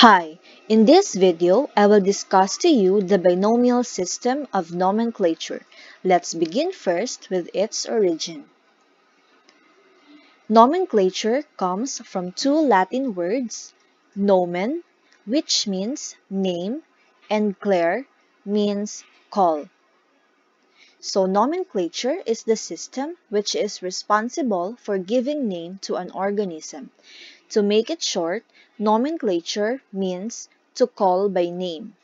Hi, in this video, I will discuss to you the binomial system of nomenclature. Let's begin first with its origin. Nomenclature comes from two Latin words, nomen, which means name, and clare means call. So nomenclature is the system which is responsible for giving name to an organism. To make it short, nomenclature means to call by name.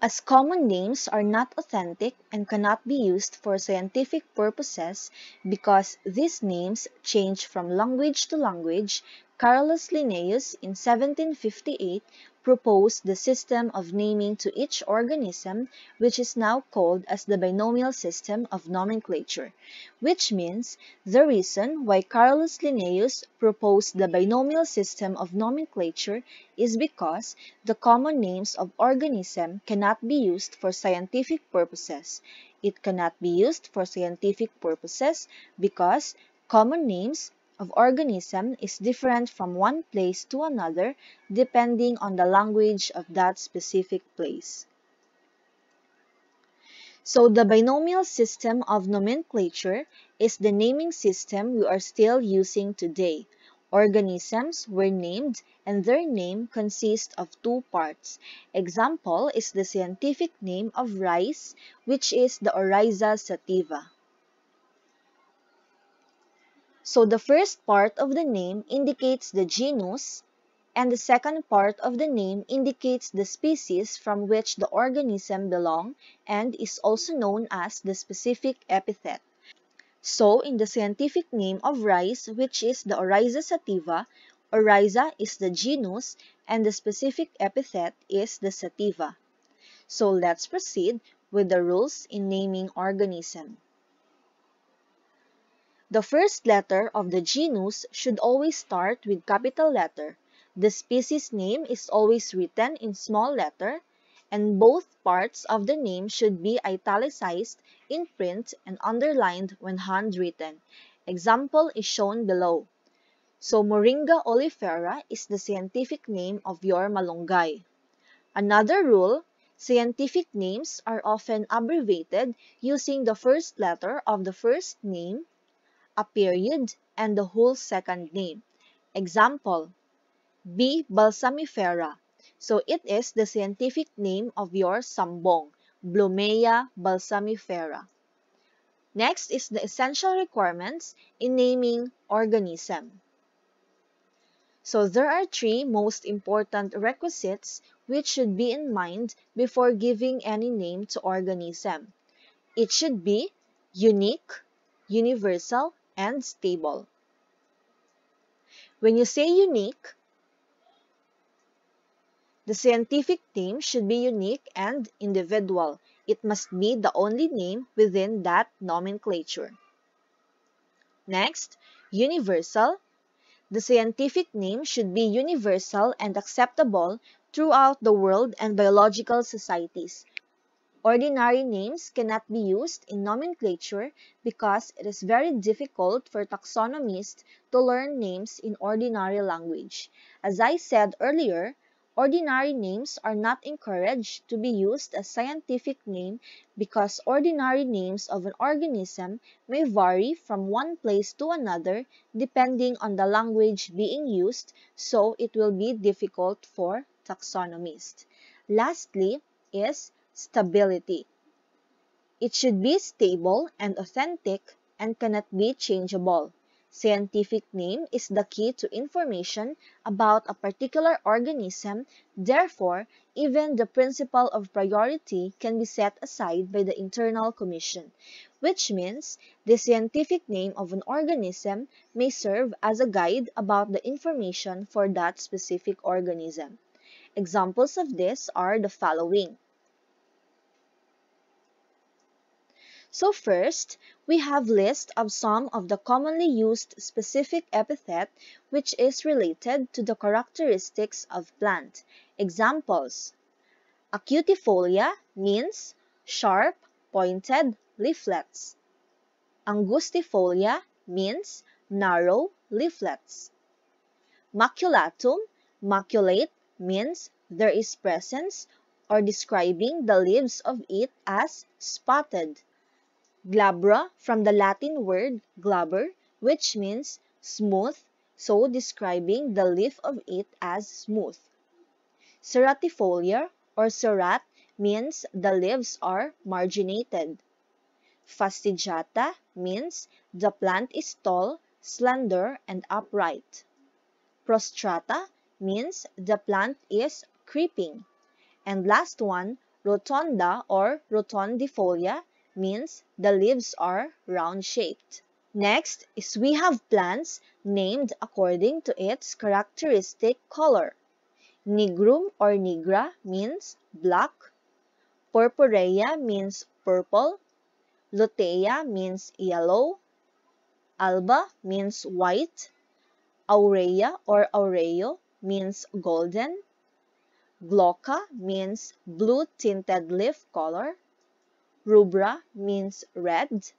As common names are not authentic and cannot be used for scientific purposes because these names change from language to language, Carolus Linnaeus in 1758 proposed the system of naming to each organism which is now called as the binomial system of nomenclature, which means the reason why Carolus Linnaeus proposed the binomial system of nomenclature is because the common names of organism cannot be used for scientific purposes. It cannot be used for scientific purposes because common names of organism is different from one place to another depending on the language of that specific place. So the binomial system of nomenclature is the naming system we are still using today. Organisms were named and their name consists of two parts. Example is the scientific name of rice, which is the Oryza sativa. So the first part of the name indicates the genus and the second part of the name indicates the species from which the organism belong and is also known as the specific epithet. So in the scientific name of rice, which is the Oryza sativa, Oryza is the genus and the specific epithet is the sativa. So let's proceed with the rules in naming organism. The first letter of the genus should always start with capital letter. The species name is always written in small letter, and both parts of the name should be italicized in print and underlined when handwritten. Example is shown below. So Moringa oleifera is the scientific name of your malunggay. Another rule, scientific names are often abbreviated using the first letter of the first name a period, and the whole second name. Example, B. balsamifera. So it is the scientific name of your sambong, Blumea balsamifera. Next is the essential requirements in naming organism. So there are three most important requisites which should be in mind before giving any name to organism. It should be unique, universal, and stable. When you say unique, the scientific name should be unique and individual. It must be the only name within that nomenclature. Next, universal. The scientific name should be universal and acceptable throughout the world and biological societies. Ordinary names cannot be used in nomenclature because it is very difficult for taxonomists to learn names in ordinary language. As I said earlier, ordinary names are not encouraged to be used as scientific name because ordinary names of an organism may vary from one place to another depending on the language being used, so it will be difficult for taxonomists. Lastly is Stability. It should be stable and authentic and cannot be changeable. Scientific name is the key to information about a particular organism, therefore, even the principle of priority can be set aside by the Internal Commission, which means the scientific name of an organism may serve as a guide about the information for that specific organism. Examples of this are the following. So first, we have list of some of the commonly used specific epithet which is related to the characteristics of plant. Examples, acutifolia means sharp, pointed leaflets. Angustifolia means narrow leaflets. Maculatum, maculate means there is presence or describing the leaves of it as spotted. Glabra from the Latin word glaber which means smooth, so describing the leaf of it as smooth. Serratifolia or serrat means the leaves are marginated. Fastigiata means the plant is tall, slender, and upright. Prostrata means the plant is creeping. And last one, rotunda or rotundifolia means the leaves are round-shaped. Next is we have plants named according to its characteristic color. Nigrum or nigra means black. Purpurea means purple. Lutea means yellow. Alba means white. Aurea or aureo means golden. Glauca means blue tinted leaf color. Rubra means red.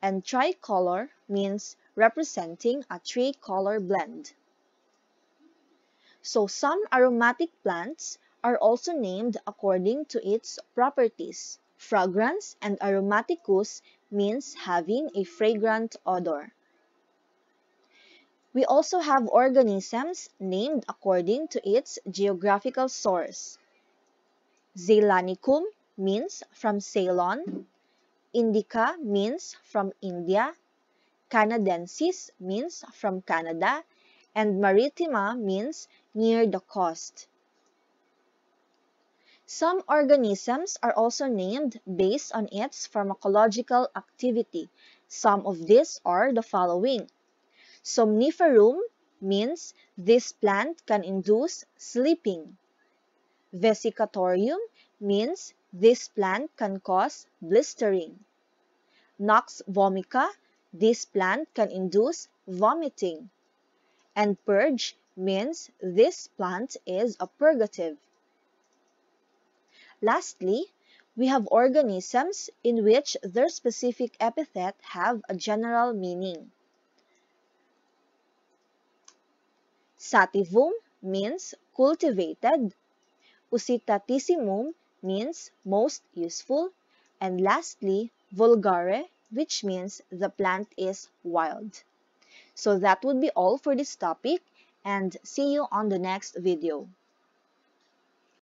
And tricolor means representing a three-color blend. So some aromatic plants are also named according to its properties. Fragrans and aromaticus means having a fragrant odor. We also have organisms named according to its geographical source. Zeylanicum means from Ceylon. Indica means from India. Canadensis means from Canada. And Maritima means near the coast. Some organisms are also named based on its pharmacological activity. Some of these are the following. Somniferum means this plant can induce sleeping. Vesicatorium means this plant can cause blistering. Nux vomica, this plant can induce vomiting. And purge means this plant is a purgative. Lastly, we have organisms in which their specific epithet have a general meaning. Sativum means cultivated. Usitatissimum means most useful. And lastly, vulgare, which means the plant is wild. So that would be all for this topic and see you on the next video.